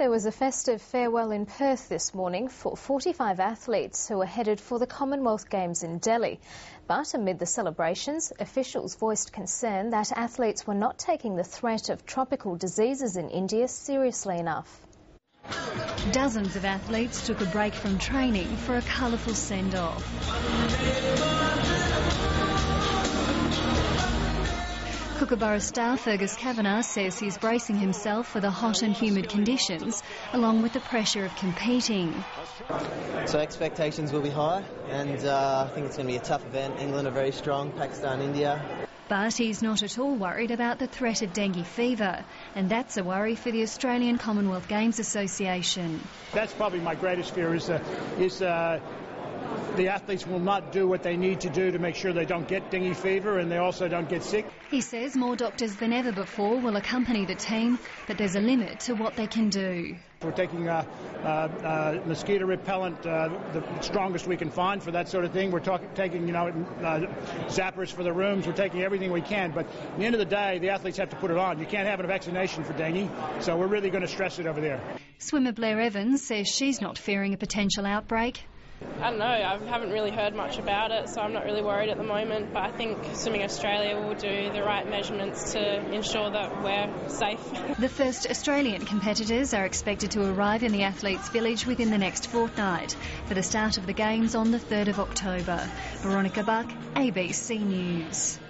There was a festive farewell in Perth this morning for 45 athletes who were headed for the Commonwealth Games in Delhi. But amid the celebrations, officials voiced concern that athletes were not taking the threat of tropical diseases in India seriously enough. Dozens of athletes took a break from training for a colourful send-off. Kookaburra star Fergus Kavanagh says he's bracing himself for the hot and humid conditions, along with the pressure of competing. So expectations will be high, and uh, I think it's going to be a tough event. England are very strong, Pakistan, India. But he's not at all worried about the threat of dengue fever, and that's a worry for the Australian Commonwealth Games Association. That's probably my greatest fear is, uh, is uh, the athletes will not do what they need to do to make sure they don't get dengue fever and they also don't get sick. He says more doctors than ever before will accompany the team, but there's a limit to what they can do. We're taking uh, uh, uh, mosquito repellent, uh, the strongest we can find for that sort of thing. We're talk- taking, you know, uh, zappers for the rooms. We're taking everything we can. But at the end of the day, the athletes have to put it on. You can't have a vaccination for dengue, so we're really going to stress it over there. Swimmer Blair Evans says she's not fearing a potential outbreak. I don't know, I haven't really heard much about it, so I'm not really worried at the moment. But I think Swimming Australia will do the right measurements to ensure that we're safe. The first Australian competitors are expected to arrive in the Athletes Village within the next fortnight for the start of the Games on the 3rd of October. Veronica Buck, ABC News.